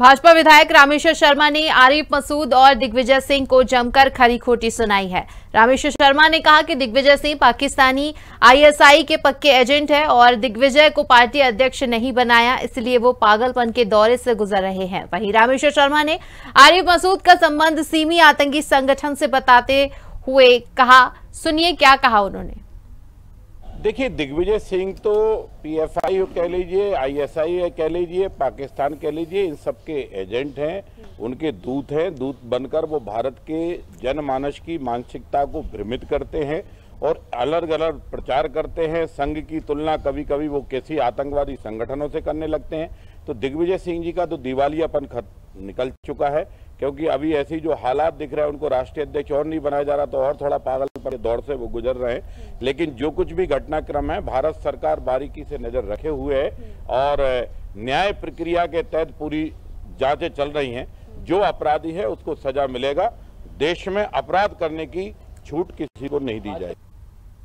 भाजपा विधायक रामेश्वर शर्मा ने आरिफ मसूद और दिग्विजय सिंह को जमकर खरी खोटी सुनाई है। रामेश्वर शर्मा ने कहा कि दिग्विजय सिंह पाकिस्तानी आईएसआई के पक्के एजेंट है और दिग्विजय को पार्टी अध्यक्ष नहीं बनाया, इसलिए वो पागलपन के दौरे से गुजर रहे हैं। वहीं रामेश्वर शर्मा ने आरिफ मसूद का संबंध सीमी आतंकी संगठन से बताते हुए कहा, सुनिए क्या कहा उन्होंने। देखिए, दिग्विजय सिंह तो पीएफआई कह लीजिए आईएसआई कह लीजिए, पाकिस्तान कह लीजिए, इन सब के एजेंट हैं, उनके दूत हैं। दूत बनकर वो भारत के जनमानस की मानसिकता को भ्रमित करते हैं और अलग अलग प्रचार करते हैं। संघ की तुलना कभी कभी वो किसी आतंकवादी संगठनों से करने लगते हैं। तो दिग्विजय सिंह जी का तो दिवालियापन निकल चुका है। क्योंकि अभी ऐसी जो हालात दिख रहे हैं, उनको राष्ट्रीय अध्यक्ष और नहीं बनाया जा रहा तो और थोड़ा पागल पर दौड़ से वो गुजर रहे हैं। लेकिन जो कुछ भी घटनाक्रम है, भारत सरकार बारीकी से नज़र रखे हुए है और न्याय प्रक्रिया के तहत पूरी जांचें चल रही हैं। जो अपराधी है, उसको सजा मिलेगा। देश में अपराध करने की छूट किसी को नहीं दी जाएगी।